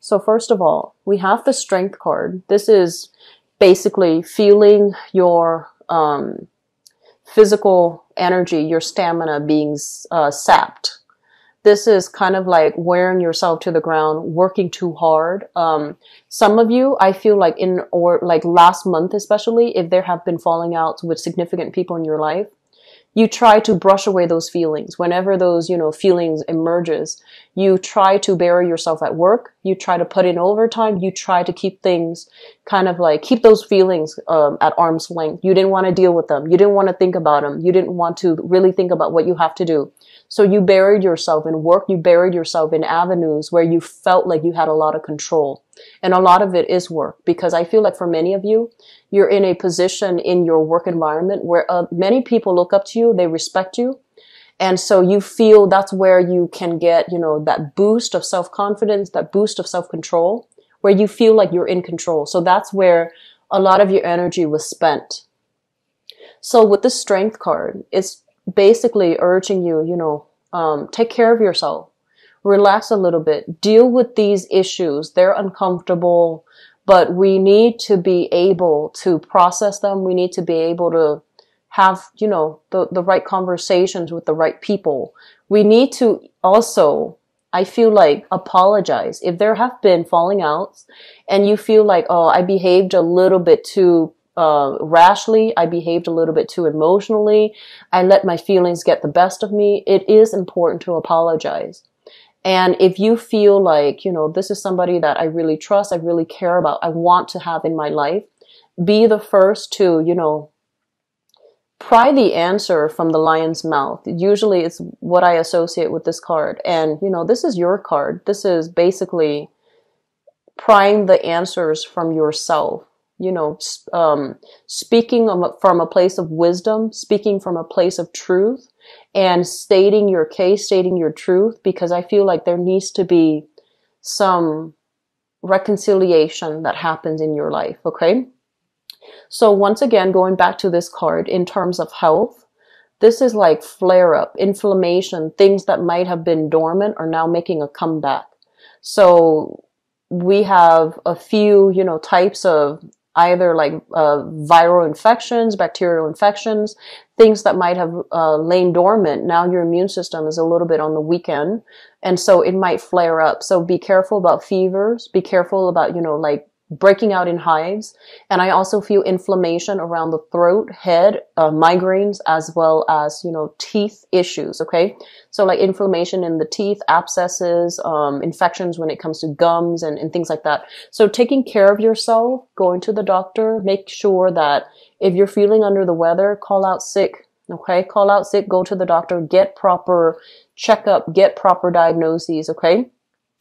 So first of all, we have the strength card. This is basically feeling your um, physical energy, your stamina being uh, sapped. This is kind of like wearing yourself to the ground, working too hard. Um, some of you, I feel like in or like last month, especially if there have been falling outs with significant people in your life, you try to brush away those feelings. Whenever those you know feelings emerges you try to bury yourself at work. You try to put in overtime. You try to keep things kind of like keep those feelings um, at arm's length. You didn't want to deal with them. You didn't want to think about them you didn't want to really think about what you have to do. So you buried yourself in work. You buried yourself in avenues where you felt like you had a lot of control. And a lot of it is work because i feel like for many of you you're in a position in your work environment where uh, many people look up to you, they respect you. And so you feel that's where you can get, you know, that boost of self-confidence, that boost of self-control, where you feel like you're in control. So that's where a lot of your energy was spent. So with the strength card, it's basically urging you, you know, um, take care of yourself, relax a little bit, deal with these issues. They're uncomfortable but we need to be able to process them. We need to be able to have, you know, the, the right conversations with the right people. We need to also, I feel like, apologize. If there have been falling outs and you feel like, oh, I behaved a little bit too uh, rashly. I behaved a little bit too emotionally. I let my feelings get the best of me. It is important to apologize. And if you feel like, you know, this is somebody that I really trust, I really care about, I want to have in my life, be the first to, you know, pry the answer from the lion's mouth. Usually it's what I associate with this card. And, you know, this is your card. This is basically prying the answers from yourself. You know, um, speaking from a place of wisdom, speaking from a place of truth, and stating your case, stating your truth, because I feel like there needs to be some reconciliation that happens in your life. Okay. So once again, going back to this card in terms of health, this is like flare up, inflammation, things that might have been dormant are now making a comeback. So we have a few, you know, types of either like uh, viral infections, bacterial infections, things that might have uh, lain dormant. Now your immune system is a little bit on the weekend, and so it might flare up. So be careful about fevers. Be careful about you know like breaking out in hives. And I also feel inflammation around the throat, head, uh, migraines, as well as, you know, teeth issues. Okay. So like inflammation in the teeth, abscesses, um, infections when it comes to gums and, and things like that. So taking care of yourself, going to the doctor, make sure that if you're feeling under the weather, call out sick. Okay. Call out sick, go to the doctor, get proper checkup, get proper diagnoses. Okay.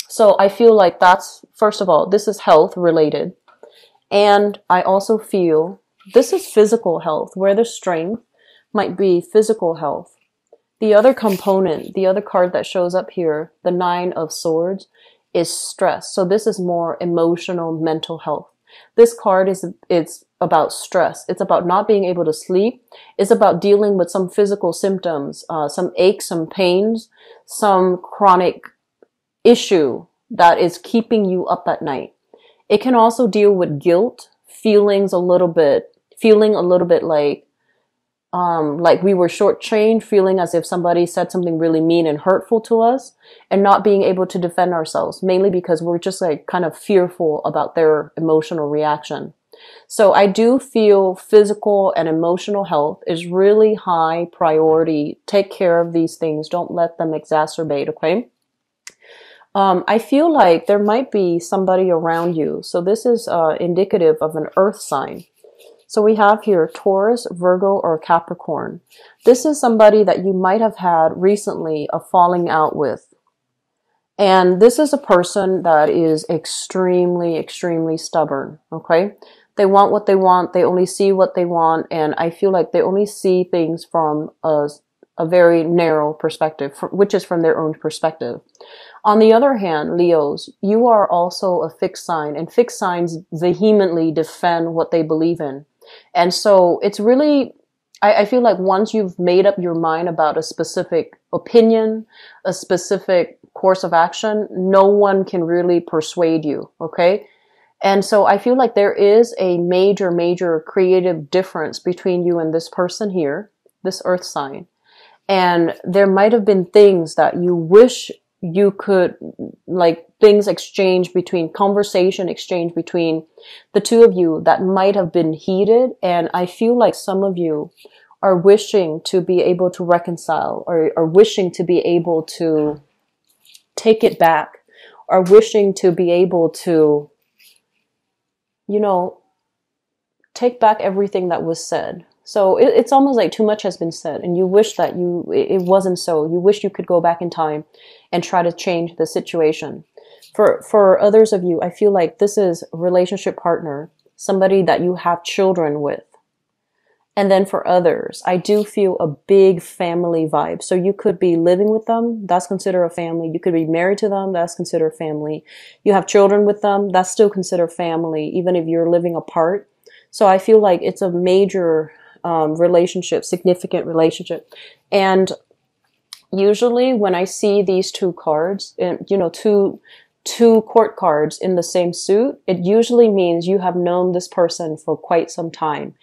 So I feel like that's, first of all, this is health related. And I also feel this is physical health, where the strength might be physical health. The other component, the other card that shows up here, the nine of swords, is stress. So this is more emotional, mental health. This card is, it's about stress. It's about not being able to sleep. It's about dealing with some physical symptoms, uh, some aches, some pains, some chronic issue that is keeping you up at night. It can also deal with guilt, feelings a little bit, feeling a little bit like, um, like we were shortchanged, feeling as if somebody said something really mean and hurtful to us, and not being able to defend ourselves, mainly because we're just like kind of fearful about their emotional reaction. So I do feel physical and emotional health is really high priority. Take care of these things. Don't let them exacerbate, okay? Um, I feel like there might be somebody around you. So this is uh, indicative of an earth sign. So we have here Taurus, Virgo, or Capricorn. This is somebody that you might have had recently a falling out with. And this is a person that is extremely, extremely stubborn. Okay. They want what they want. They only see what they want. And I feel like they only see things from a, a very narrow perspective, which is from their own perspective. On the other hand, Leos, you are also a fixed sign and fixed signs vehemently defend what they believe in. And so it's really, I, I feel like once you've made up your mind about a specific opinion, a specific course of action, no one can really persuade you. Okay. And so I feel like there is a major, major creative difference between you and this person here, this earth sign. And there might have been things that you wish you could, like things exchange between conversation exchange between the two of you that might have been heated. And I feel like some of you are wishing to be able to reconcile or are wishing to be able to take it back are wishing to be able to you know, take back everything that was said. So it, it's almost like too much has been said, and you wish that you it wasn't so. You wish you could go back in time and try to change the situation. For for others of you, I feel like this is a relationship partner, somebody that you have children with. And then for others, I do feel a big family vibe. So you could be living with them, that's considered a family. You could be married to them, that's considered family. You have children with them, that's still considered family, even if you're living apart. So I feel like it's a major um, relationship, significant relationship. And usually when I see these two cards, and you know, two two court cards in the same suit, it usually means you have known this person for quite some time.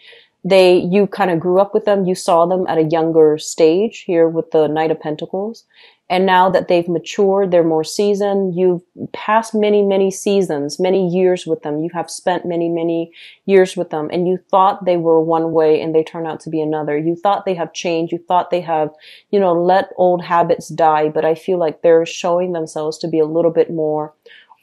They you kind of grew up with them. You saw them at a younger stage here with the knight of pentacles and now that they've matured they're more seasoned you've passed many many seasons many years with them. You have spent many many years with them and you thought they were one way and they turn out to be another. You thought they have changed. You thought they have you know let old habits die but i feel like they're showing themselves to be a little bit more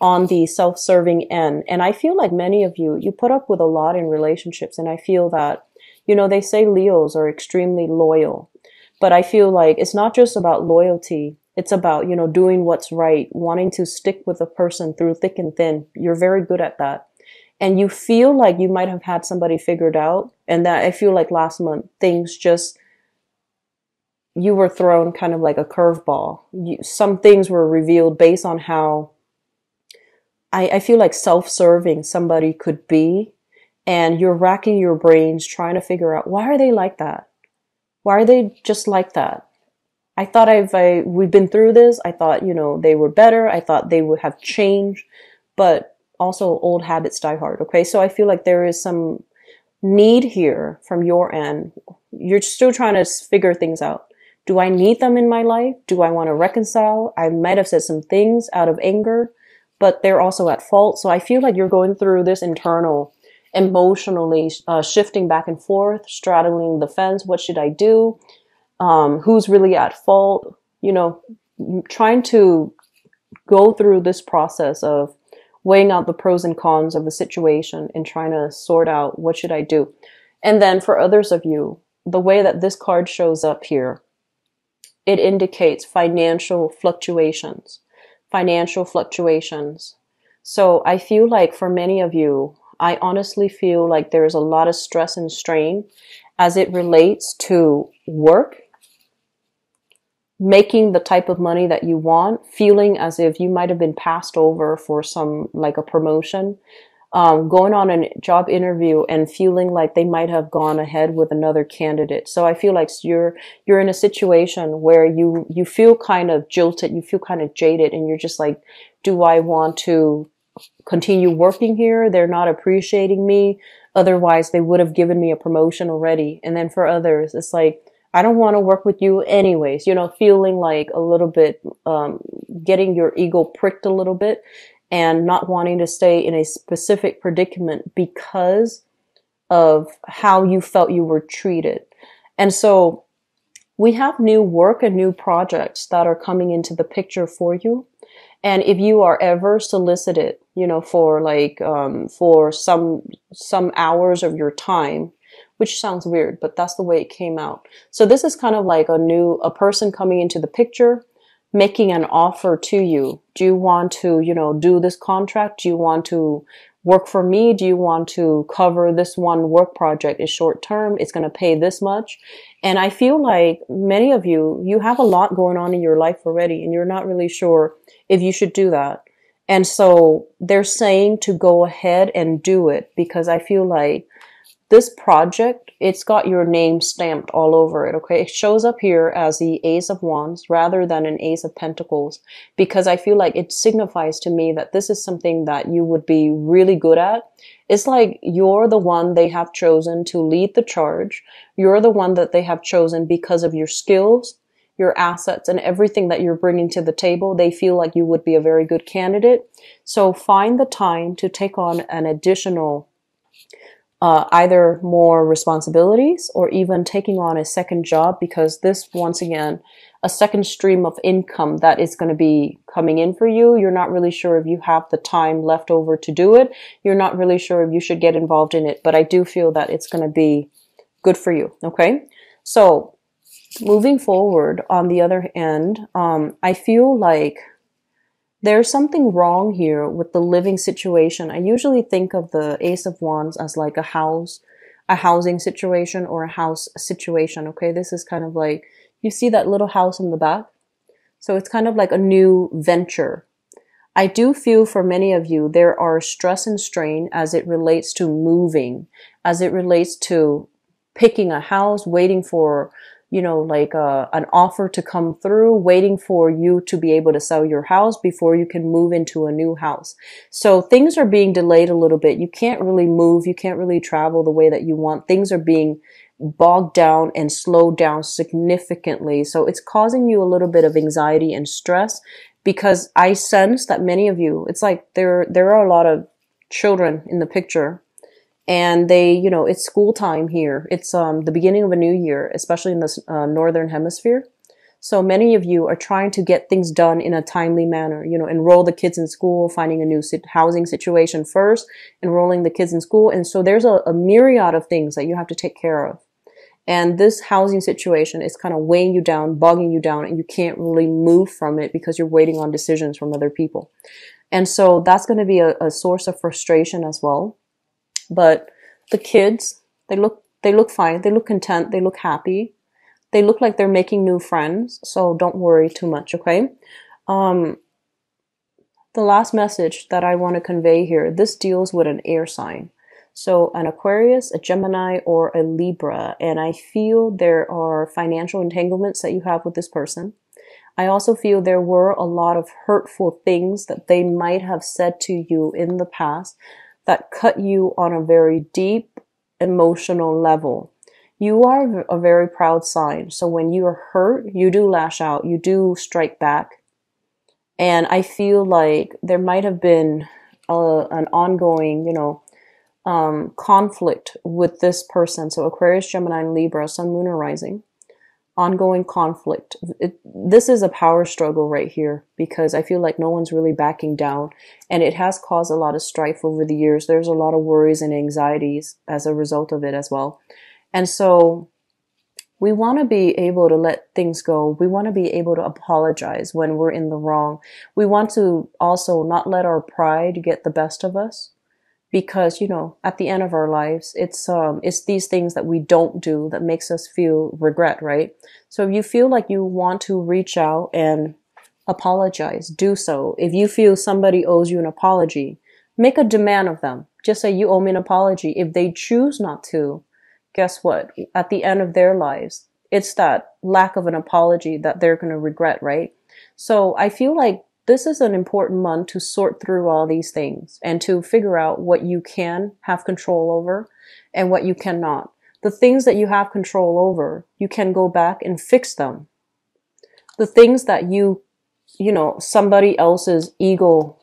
on the self-serving end. And i feel like many of you you put up with a lot in relationships and i feel that you know, they say Leos are extremely loyal, but I feel like it's not just about loyalty. It's about, you know, doing what's right, wanting to stick with a person through thick and thin. You're very good at that. And you feel like you might have had somebody figured out. And that I feel like last month things just, you were thrown kind of like a curveball. Some things were revealed based on how I, I feel like self-serving somebody could be and you're racking your brains trying to figure out why are they like that? Why are they just like that? I thought I've I, we've been through this. I thought you know they were better. I thought they would have changed, but also old habits die hard. Okay, so I feel like there is some need here from your end. You're still trying to figure things out. Do I need them in my life? Do I want to reconcile? I might have said some things out of anger, but they're also at fault. So I feel like you're going through this internal emotionally uh, shifting back and forth, straddling the fence. What should I do? Um, who's really at fault? You know, trying to go through this process of weighing out the pros and cons of the situation and trying to sort out what should I do. And then for others of you, the way that this card shows up here, it indicates financial fluctuations, financial fluctuations. So I feel like for many of you, I honestly feel like there's a lot of stress and strain as it relates to work, making the type of money that you want, feeling as if you might have been passed over for some, like a promotion, um, going on a job interview and feeling like they might have gone ahead with another candidate. So I feel like you're you're in a situation where you you feel kind of jilted, you feel kind of jaded, and you're just like, do I want to continue working here. They're not appreciating me. Otherwise, they would have given me a promotion already. And then for others, it's like, I don't want to work with you anyways, you know, feeling like a little bit, um, getting your ego pricked a little bit and not wanting to stay in a specific predicament because of how you felt you were treated. And so we have new work and new projects that are coming into the picture for you. And if you are ever solicited, you know, for like, um, for some, some hours of your time, which sounds weird, but that's the way it came out. So this is kind of like a new, a person coming into the picture, making an offer to you. Do you want to, you know, do this contract? Do you want to work for me? Do you want to cover this one work project is short term? It's going to pay this much. And I feel like many of you, you have a lot going on in your life already and you're not really sure if you should do that. And so they're saying to go ahead and do it because I feel like this project, it's got your name stamped all over it, okay? It shows up here as the Ace of Wands rather than an Ace of Pentacles because I feel like it signifies to me that this is something that you would be really good at. It's like you're the one they have chosen to lead the charge. You're the one that they have chosen because of your skills, your assets and everything that you're bringing to the table, they feel like you would be a very good candidate. So find the time to take on an additional, uh, either more responsibilities or even taking on a second job because this, once again, a second stream of income that is going to be coming in for you. You're not really sure if you have the time left over to do it. You're not really sure if you should get involved in it, but I do feel that it's going to be good for you. Okay. So moving forward, on the other end, um, I feel like there's something wrong here with the living situation. I usually think of the Ace of Wands as like a house, a housing situation or a house situation. Okay. This is kind of like, you see that little house in the back? So it's kind of like a new venture. I do feel for many of you, there are stress and strain as it relates to moving, as it relates to picking a house, waiting for you know, like uh, an offer to come through, waiting for you to be able to sell your house before you can move into a new house. So things are being delayed a little bit. You can't really move. You can't really travel the way that you want. Things are being bogged down and slowed down significantly. So it's causing you a little bit of anxiety and stress because I sense that many of you, it's like there, there are a lot of children in the picture and they, you know, it's school time here. It's um, the beginning of a new year, especially in the uh, northern hemisphere. So many of you are trying to get things done in a timely manner. You know, enroll the kids in school, finding a new housing situation first, enrolling the kids in school, and so there's a, a myriad of things that you have to take care of. And this housing situation is kind of weighing you down, bogging you down, and you can't really move from it because you're waiting on decisions from other people. And so that's going to be a, a source of frustration as well. But the kids, they look, they look fine. They look content. They look happy. They look like they're making new friends. So don't worry too much. Okay. Um, the last message that I want to convey here, this deals with an air sign. So an Aquarius, a Gemini, or a Libra. And I feel there are financial entanglements that you have with this person. I also feel there were a lot of hurtful things that they might have said to you in the past that cut you on a very deep emotional level. You are a very proud sign. So when you are hurt, you do lash out, you do strike back. And I feel like there might have been a, an ongoing, you know, um, conflict with this person. So Aquarius, Gemini, Libra, Sun, Moon, or Rising ongoing conflict. It, this is a power struggle right here because I feel like no one's really backing down and it has caused a lot of strife over the years. There's a lot of worries and anxieties as a result of it as well. And so we want to be able to let things go. We want to be able to apologize when we're in the wrong. We want to also not let our pride get the best of us because you know at the end of our lives it's um it's these things that we don't do that makes us feel regret right? So if you feel like you want to reach out and apologize do so. If you feel somebody owes you an apology make a demand of them. Just say you owe me an apology. If they choose not to guess what? At the end of their lives it's that lack of an apology that they're going to regret right? So i feel like this is an important month to sort through all these things and to figure out what you can have control over and what you cannot. The things that you have control over, you can go back and fix them. The things that you, you know, somebody else's ego,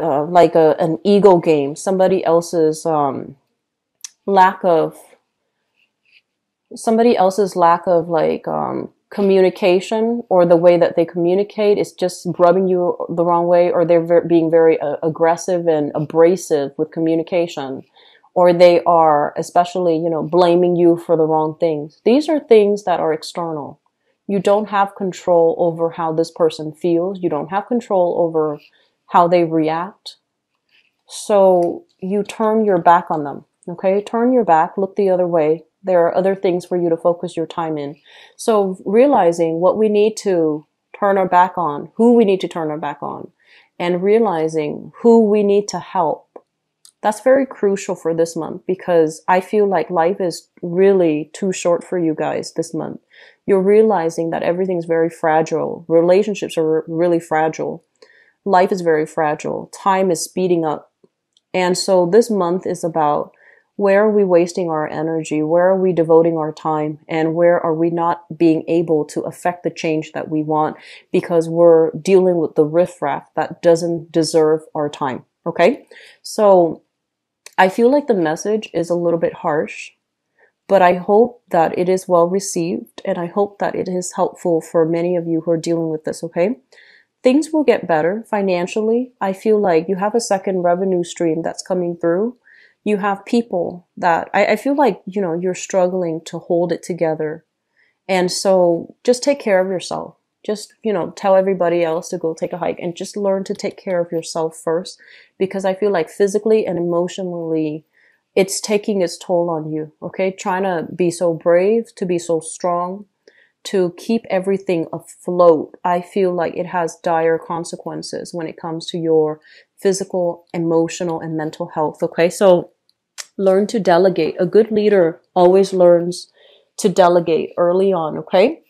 uh, like a, an ego game, somebody else's, um, lack of, somebody else's lack of like, um, communication or the way that they communicate is just rubbing you the wrong way or they're ver- being very uh, aggressive and abrasive with communication or they are especially you know blaming you for the wrong things. These are things that are external. You don't have control over how this person feels. You don't have control over how they react. So you turn your back on them okay? Turn your back look the other way there are other things for you to focus your time in. So realizing what we need to turn our back on, who we need to turn our back on, and realizing who we need to help. That's very crucial for this month because I feel like life is really too short for you guys this month. You're realizing that everything's very fragile. Relationships are really fragile. Life is very fragile. Time is speeding up. And so this month is about where are we wasting our energy? Where are we devoting our time? And where are we not being able to affect the change that we want because we're dealing with the riffraff that doesn't deserve our time? Okay. So I feel like the message is a little bit harsh, but I hope that it is well received and I hope that it is helpful for many of you who are dealing with this, okay? Things will get better financially. I feel like you have a second revenue stream that's coming through. You have people that I, I feel like, you know, you're struggling to hold it together. And so just take care of yourself. Just you know tell everybody else to go take a hike and just learn to take care of yourself first because i feel like physically and emotionally it's taking its toll on you okay? Trying to be so brave to be so strong to keep everything afloat. I feel like it has dire consequences when it comes to your physical emotional and mental health okay? So learn to delegate. A good leader always learns to delegate early on okay